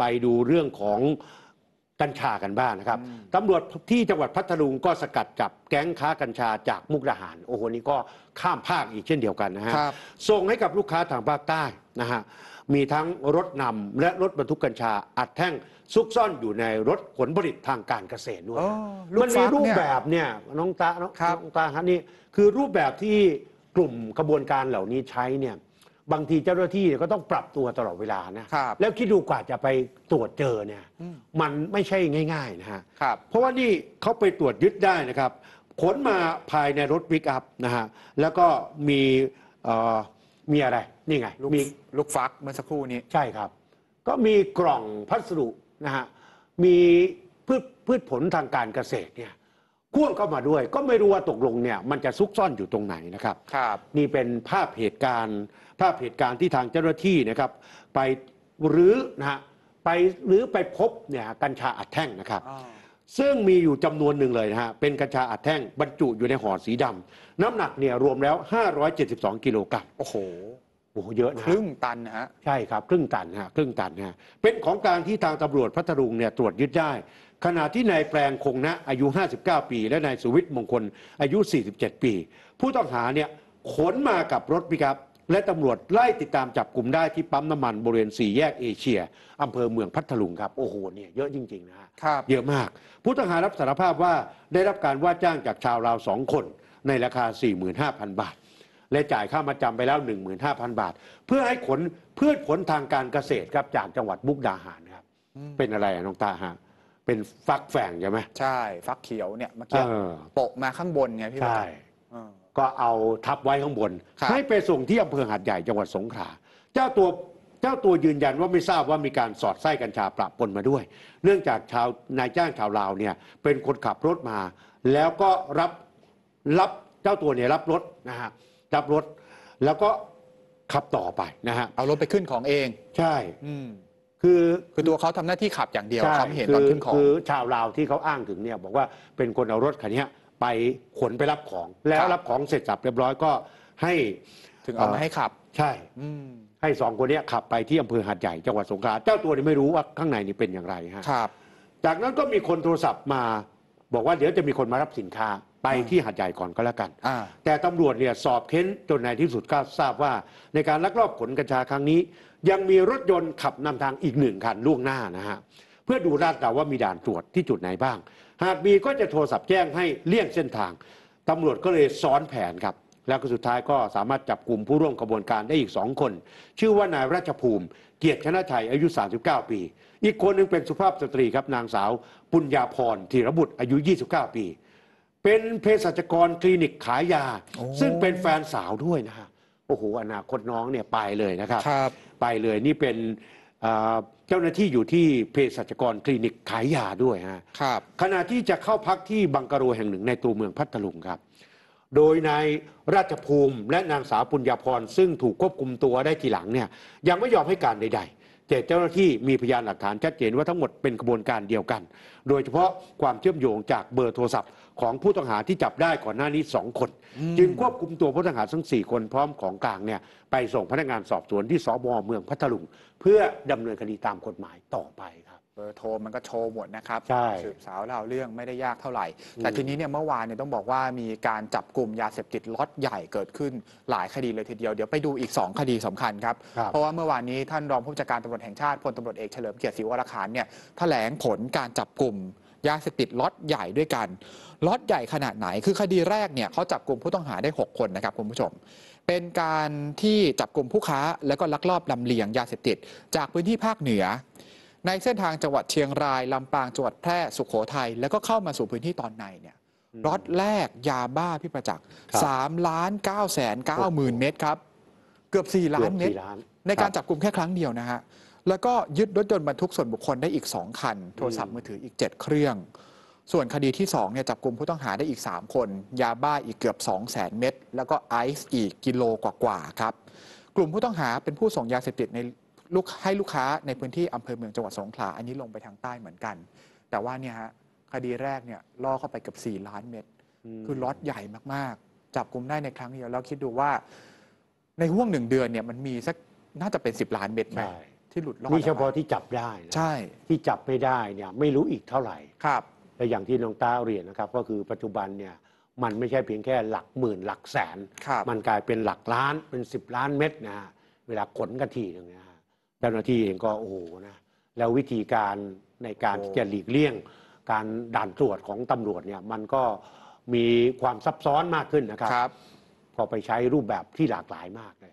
ไปดูเรื่องของกัญชากันบ้างนะครับตำรวจที่จังหวัดพัทลุงก็สกัดจับแก๊งค้ากัญชาจากมุกดาหาร โอ้โหนี่ก็ข้ามภาคอีกเช่นเดียวกันนะฮะครับส่งให้กับลูกค้าทางภาคใต้นะฮะมีทั้งรถนำและรถบรรทุกกัญชาอัดแท่งซุกซ่อนอยู่ในรถผลผลิตทางการเกษตรด้วยอ๋อลูกมันมีฟักรูปเนี่ยแบบเนี่ยน้องตาน้องครับน้องตาฮะนี่คือรูปแบบที่กลุ่มกระบวนการเหล่านี้ใช้เนี่ย บางทีเจ้าหน้าที่ก็ต้องปรับตัวตลอดเวลานะ ครับแล้วคิดดูกว่าจะไปตรวจเจอเนี่ยอืม มันไม่ใช่ง่าย ๆ นะฮะ ครับ เพราะว่านี่เขาไปตรวจยึดได้นะครับขนมาภายในรถปิกอัพนะฮะแล้วก็มีเอ่อมีอะไรนี่ไงลูกมี ลูกฟักเมื่อสักครู่นี้ ใช่ครับ ก็มีกล่องพัสดุนะฮะ มีพืชพืชผลทางการเกษตรเนี่ย พ่วงเข้ามาด้วย ก็ไม่รู้ว่าตกลงเนี่ยมันจะซุกซ่อนอยู่ตรงไหนนะครับ ครับ นี่เป็นภาพเหตุการณ์ ภาพเหตุการณ์ที่ทางเจ้าหน้าที่นะครับ ไปรื้อนะฮะไปหรือไปพบเนี่ยกัญชาอัดแท่งนะครับ ซึ่งมีอยู่จำนวนหนึ่งเลยนะฮะเป็นกัญชาอัดแท่งบรรจุอยู่ในห่อสีดำน้ำหนักเนี่ยรวมแล้ว 572 กิโลกรัม โอ้โห โอ้โหเยอะนะคฮะรึ่งตันนะฮะใช่ครับครึ่งตันฮะครึ่งตันฮะเป็นของกลางที่ทางตำรวจพัทลุงเนี่ยตรวจยึดได้ ขณะที่นายแปลงคงนะอายุ 59 ปี และนายสุวิทย์มงคลอายุ 47 ปี ผู้ต้องหาเนี่ยขนมากับรถปิกอัพและตำรวจไล่ติดตามจับกลุ่มได้ที่ปั๊มน้ำมันบริเวณสี่แยกเอเชียอำเภอเมืองพัทลุงครับโอ้โหเนี่ยเยอะจริงๆนะฮะครับเยอะมาก ผู้ต้องหารับสารภาพว่าได้รับการว่าจ้างจากชาวลาวสองคน ในราคา 45,000 บาท และจ่ายค่ามาจำไปแล้ว 15,000 บาท เพื่อให้ขนพืชผลทางการเกษตรครับจากจังหวัดมุกดาหารครับ เป็นอะไรอะน้องตาฮะเป็นฟักแฝงใช่ไหมใช่ ฟักเขียวเนี่ยเมื่อกี้เออโปะมาข้างบนไงพี่ประใช่จักษ์เออ ก็เอาทับไว้ข้างบน ครับ ให้ไปส่งที่อำเภอหาดใหญ่จังหวัดสงขลาเจ้าตัวเจ้าตัวยืนยันว่าไม่ทราบว่ามีการสอดไส้กัญชาปะปนมาด้วย เนื่องจากชาวนายจ้างชาวลาวเนี่ยเป็นคนขับรถมา แล้วก็รับรับเจ้าตัวเนี่ยรับรถนะฮะ รับรถ แล้วก็ขับต่อไปนะฮะเอารถไปขึ้นของเอง ใช่ อืมคือคือตัวเขาทำหน้าที่ขับอย่างเดียวใช่เขาไม่เห็นคืตอนขึ้นของคือชาวลาวที่เขาอ้างถึงเนี่ยบอกว่าเป็นคนเอารถคันเนี้ยไปขนไปรับของ แล้วครับรับของเสร็จสับเรียบร้อยก็ให้ถึงเอามาให้ขับ ใช่อืมให้สองคนเนี้ยขับไปที่อำเภอหาดใหญ่จังหวัดสงขลาเจ้าตัวนี่ไม่รู้ว่าข้างในนี่เป็นอย่างไรฮะครับ จากนั้นก็มีคนโทรศัพท์มา บอกว่าเดี๋ยวจะมีคนมารับสินค้า ไปที่หาดใหญ่ก่อนก็แล้วกันอ่าแต่ตำรวจเนี่ยสอบเค้นจนในที่สุดก็ทราบว่า ในการลักลอบขนกัญชาครั้งนี้ ยังมีรถยนต์ขับนำทางอีกหนึ่งคันล่วงหน้านะฮะเพื่อดูลาดเราว่ามีด่านตรวจที่จุดไหนบ้าง หากมีก็จะโทรศัพท์แจ้งให้เลี่ยงเส้นทางตำรวจก็เลยซ้อนแผนครับ แล้วก็สุดท้ายก็สามารถจับกลุ่มผู้ร่วมกระบวนการได้อีกสองคน ชื่อว่านายราชภูมิ เกียรติชนะชัยอายุ 39 ปี อีกคนหนึ่งเป็นสุภาพสตรีครับนางสาว ปุญญาพรธีรบุตรอายุ 29 ปี เป็นเภสัชกรคลินิกขายยาโอ้ซึ่งเป็นแฟนสาวด้วยนะฮะโอ้โหอนาคตน้องเนี่ยไปเลยนะครับครับไปเลยนี่เป็นอ่าเจ้าหน้าที่อยู่ที่เภสัชกรคลินิกขายยาด้วยฮะครับขณะที่จะเข้าพักที่บังกะโรแห่งหนึ่งในตัวเมืองพัทลุงครับ โดยนายราชภูมิและนางสาวปุญญาพรซึ่งถูกควบคุมตัวได้ทีหลังเนี่ยยังไม่ยอมให้การใดๆ แต่เจ้าหน้าที่มีพยานหลักฐานชัดเจนว่าทั้งหมดเป็นกระบวนการเดียวกัน โดยเฉพาะความเชื่อมโยงจากเบอร์โทรศัพท์ของผู้ต้องหาที่จับได้ก่อนหน้านี้สองคน จึงควบคุมตัวผู้ต้องหาทั้ง 4 คนพร้อมของกลางเนี่ย ไปส่งพนักงานสอบสวนที่สบเมืองพัทลุง เพื่อดำเนินคดีตามกฎหมายต่อไปครับ เบอร์โทรมันก็โชว์หมดนะครับใช่สืบสาวเราวเรื่องไม่ได้ยากเท่าไหร่อืมแต่ทีนี้เนี่ยเมื่อวานเนี่ยต้องบอกว่ามีการจับกลุ่มยาเสพติดล็อตใหญ่เกิดขึ้นหลายคดีเลยทีเดียวเดี๋ยวไปดูอีก 2 คดีสำคัญครับ ครับ เพราะว่าเมื่อวานนี้ท่านรองผู้จัดการตำรวจแห่งชาติพลตำรวจเอกเฉลิมเกียรติศรีวรคารเนี่ยแถลงผลการจับกลุ่มยาเสพติดล็อตใหญ่ด้วยกันล็อตใหญ่ขนาดไหน คือคดีแรกเนี่ยเขาจับกลุ่มผู้ต้องหาได้ 6 คนนะครับคุณผู้ชม เป็นการที่จับกลุ่มผู้ค้า แล้วก็ลักลอบลำเลียงยาเสพติด จากพื้นที่ภาคเหนือ ในเส้นทางจังหวัดเชียงรายลำปางจังหวัดแพร่สุขโขทัยแล้วก็เข้ามาสู่พื้นที่ตอนในเนี่ยล็อตแรกยาบ้าพี่ประจักษ์ครับสามล้านเก้าแสนเก้าหมื่นเม็ดครับเกือบ4ล้านเม็ดกือบสี่ล้านในการคบจับกลุ่มแค่ครั้งเดียวนะฮะแล้วก็ยึดรถยนต์บรรทุกส่วนบุคคลได้อีก 2 คัน โทรศัพท์มือถืออีก 7 เครื่อง ส่วนคดีที่2เนี่ยจับกลุ่มผู้ต้องหาได้อีก 3 คน ยาบ้าอีกเกือบ 2 0 0แสนเม็ดแล้วก็ไอซ์อีกกิโลกว่าๆครับ กลุ่มผู้ต้องหาเป็นผู้ส่งยาเสพติดในลูกให้ลูกค้าในพื้นที่อำเภอเมืองจังหวัดสงขลาอันนี้ลงไปทางใต้เหมือนกัน แต่ว่าเนี่ยฮะคดีแรกเนี่ยล่อเข้าไปเกือบ4 ล้านเม็ดคือล็อตใหญ่มากๆ จับกลุ่มได้ในครั้งเดียวแล้วคิดดูว่า ในห่วงหนึ่งเดือนเนี่ยมันมีสักน่าจะเป็น 10 ล้านเม็ดไหมใช่ที่หลุดรอดนี่เฉพาะออกมที่จับได้นะใช่ที่จับไม่ได้เนี่ยไม่รู้อีกเท่าไหร่ครับ และอย่างที่น้องต้าเรียนนะครับ ก็คือปัจจุบันเนี่ยมันไม่ใช่เพียงแค่หลักหมื่นหลักแสน ครับมันกลายเป็นหลักล้านเป็นสิบล้านเม็ดนะฮะเวลาขนกันทีหนึงนะฮะเจ้าหน้าที่เองก็โอ้โหนะแล้ววิธีการในการโอ้ ที่จะหลีกเลี่ยง การด่านตรวจของตำรวจเนี่ยมันก็มีความซับซ้อนมากขึ้นนะครับ ครับพอไปใช้รูปแบบที่หลากหลายมากเลย